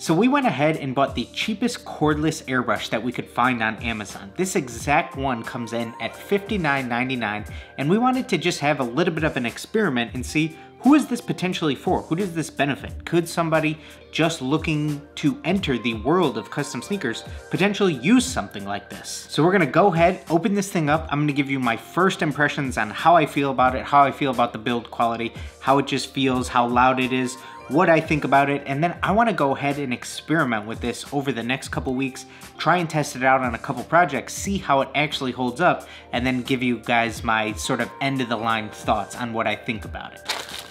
So we went ahead and bought the cheapest cordless airbrush that we could find on Amazon. This exact one comes in at $59.99 and we wanted to just have a little bit of an experiment and see who is this potentially for? Who does this benefit? Could somebody just looking to enter the world of custom sneakers potentially use something like this? So we're gonna go ahead, open this thing up. I'm gonna give you my first impressions on how I feel about it, how I feel about the build quality, how it just feels, how loud it is, what I think about it, and then I wanna go ahead and experiment with this over the next couple weeks, try and test it out on a couple projects, see how it actually holds up, and then give you guys my sort of end of the line thoughts on what I think about it.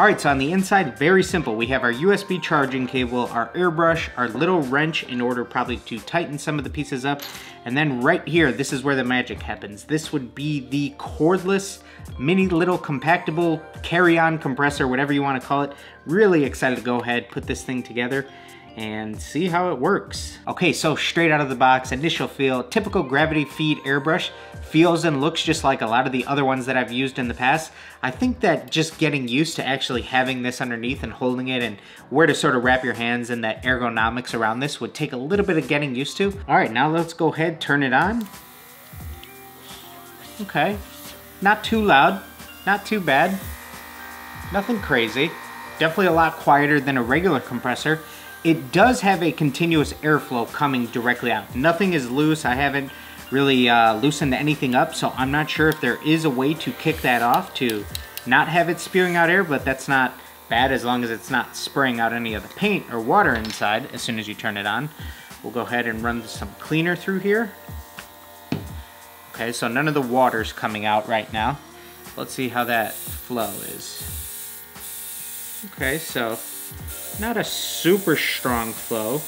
All right, so on the inside, very simple. We have our USB charging cable, our airbrush, our little wrench in order probably to tighten some of the pieces up. And then right here, this is where the magic happens. This would be the cordless, mini little compactable carry-on compressor, whatever you wanna call it. Really excited to go ahead, put this thing together and see how it works. Okay, so straight out of the box, initial feel, typical gravity feed airbrush, feels and looks just like a lot of the other ones that I've used in the past. I think that just getting used to actually having this underneath and holding it and where to sort of wrap your hands and that ergonomics around this would take a little bit of getting used to. All right, now let's go ahead, turn it on. Okay, not too loud, not too bad, nothing crazy. Definitely a lot quieter than a regular compressor. It does have a continuous airflow coming directly out. Nothing is loose. I haven't really uh, loosened anything up, so I'm not sure if there is a way to kick that off to not have it spewing out air, but that's not bad as long as it's not spraying out any of the paint or water inside as soon as you turn it on. We'll go ahead and run some cleaner through here. Okay, so none of the water's coming out right now. Let's see how that flow is. Okay, so not a super strong flow.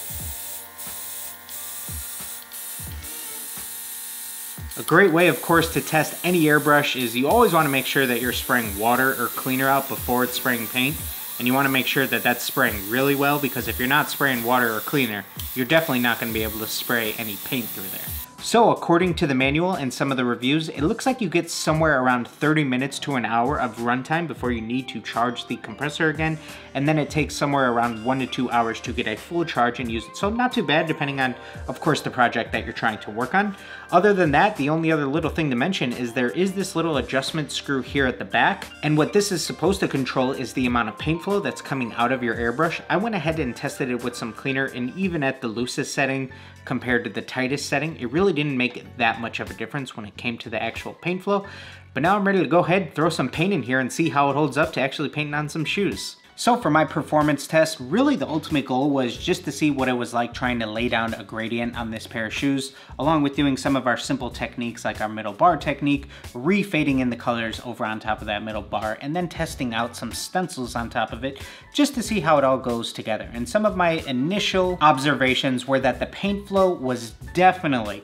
A great way, of course, to test any airbrush is you always want to make sure that you're spraying water or cleaner out before it's spraying paint. And you want to make sure that that's spraying really well because if you're not spraying water or cleaner, you're definitely not going to be able to spray any paint through there. So according to the manual and some of the reviews, it looks like you get somewhere around 30 minutes to an hour of runtime before you need to charge the compressor again, and then it takes somewhere around one to two hours to get a full charge and use it. So not too bad depending on, of course, the project that you're trying to work on. Other than that, the only other little thing to mention is there is this little adjustment screw here at the back, and what this is supposed to control is the amount of paint flow that's coming out of your airbrush. I went ahead and tested it with some cleaner, and even at the loosest setting, compared to the tightest setting. It really didn't make that much of a difference when it came to the actual paint flow. But now I'm ready to go ahead, throw some paint in here and see how it holds up to actually painting on some shoes. So for my performance test, really the ultimate goal was just to see what it was like trying to lay down a gradient on this pair of shoes, along with doing some of our simple techniques like our middle bar technique, refading in the colors over on top of that middle bar, and then testing out some stencils on top of it, just to see how it all goes together. And some of my initial observations were that the paint flow was definitely,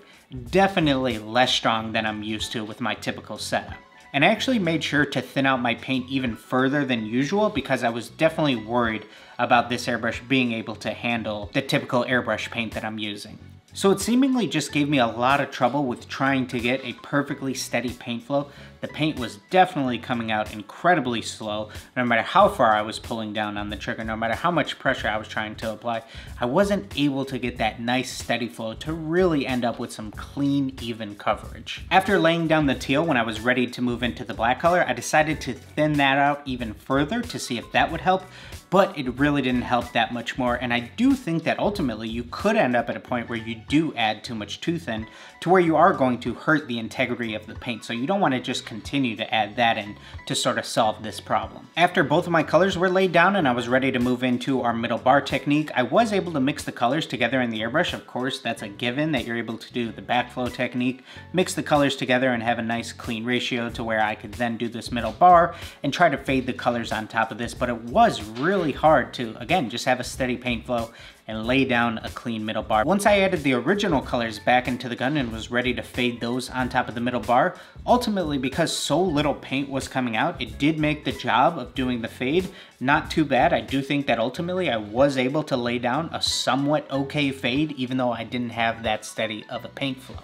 definitely less strong than I'm used to with my typical setup. And I actually made sure to thin out my paint even further than usual because I was definitely worried about this airbrush being able to handle the typical airbrush paint that I'm using. So it seemingly just gave me a lot of trouble with trying to get a perfectly steady paint flow. The paint was definitely coming out incredibly slow, no matter how far I was pulling down on the trigger, no matter how much pressure I was trying to apply. I wasn't able to get that nice steady flow to really end up with some clean, even coverage. After laying down the teal when I was ready to move into the black color, I decided to thin that out even further to see if that would help, but it really didn't help that much more. And I do think that ultimately you could end up at a point where you do add too much too thin to where you are going to hurt the integrity of the paint. So you don't want to just continue to add that in to sort of solve this problem. After both of my colors were laid down and I was ready to move into our middle bar technique, I was able to mix the colors together in the airbrush. Of course, that's a given that you're able to do the backflow technique, mix the colors together and have a nice clean ratio to where I could then do this middle bar and try to fade the colors on top of this. But it was really hard to, again, just have a steady paint flow and lay down a clean middle bar. Once I added the original colors back into the gun and was ready to fade those on top of the middle bar, ultimately because so little paint was coming out, it did make the job of doing the fade not too bad. I do think that ultimately I was able to lay down a somewhat okay fade even though I didn't have that steady of a paint flow.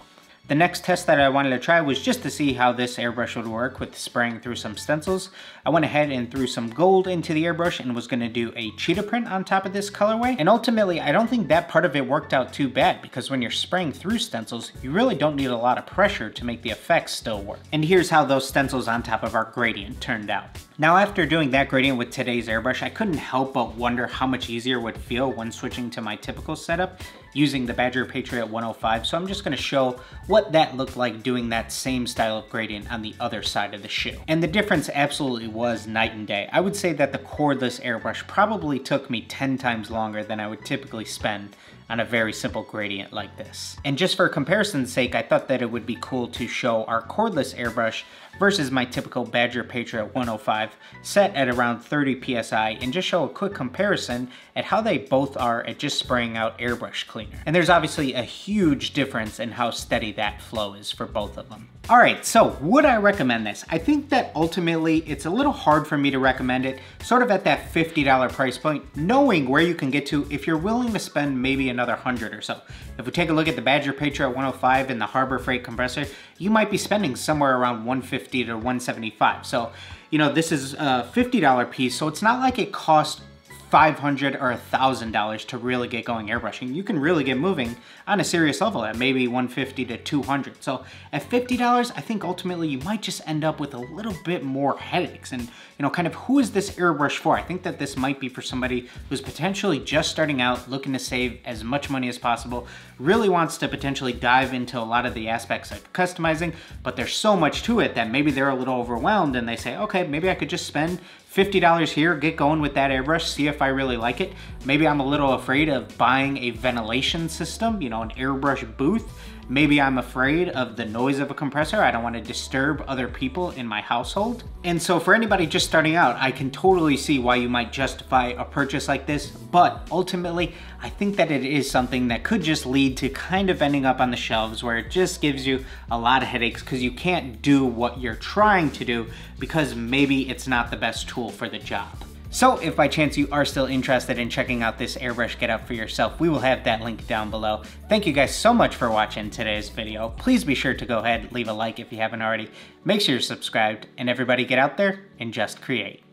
The next test that I wanted to try was just to see how this airbrush would work with spraying through some stencils. I went ahead and threw some gold into the airbrush and was gonna do a cheetah print on top of this colorway. And ultimately, I don't think that part of it worked out too bad because when you're spraying through stencils, you really don't need a lot of pressure to make the effects still work. And here's how those stencils on top of our gradient turned out. Now after doing that gradient with today's airbrush, I couldn't help but wonder how much easier it would feel when switching to my typical setup using the Badger Patriot 105. So I'm just gonna show what that looked like doing that same style of gradient on the other side of the shoe. And the difference absolutely was night and day. I would say that the cordless airbrush probably took me 10 times longer than I would typically spend on a very simple gradient like this. And just for comparison's sake, I thought that it would be cool to show our cordless airbrush versus my typical Badger Patriot 105 set at around 30 psi and just show a quick comparison at how they both are at just spraying out airbrush cleaner. And there's obviously a huge difference in how steady that flow is for both of them. All right, so would I recommend this? I think that ultimately it's a little hard for me to recommend it, sort of at that $50 price point, knowing where you can get to if you're willing to spend maybe another 100 or so. If we take a look at the Badger Patriot 105 and the Harbor Freight compressor, you might be spending somewhere around 150 to 175. So, you know, this is a $50 piece, so it's not like it costs 500 or a $1,000 to really get going airbrushing. You can really get moving on a serious level at maybe 150 to 200. So at $50, I think ultimately you might just end up with a little bit more headaches. And you know, kind of who is this airbrush for? I think that this might be for somebody who's potentially just starting out, looking to save as much money as possible, really wants to potentially dive into a lot of the aspects of customizing, but there's so much to it that maybe they're a little overwhelmed and they say, okay, maybe I could just spend $50 here, get going with that airbrush, see if I really like it. Maybe I'm a little afraid of buying a ventilation system, you know, an airbrush booth. Maybe I'm afraid of the noise of a compressor. I don't want to disturb other people in my household. And so for anybody just starting out, I can totally see why you might justify a purchase like this. But ultimately, I think that it is something that could just lead to kind of ending up on the shelves where it just gives you a lot of headaches because you can't do what you're trying to do because maybe it's not the best tool for the job. So if by chance you are still interested in checking out this airbrush getup for yourself, we will have that link down below. Thank you guys so much for watching today's video. Please be sure to go ahead, and leave a like if you haven't already. Make sure you're subscribed, and everybody get out there and just create.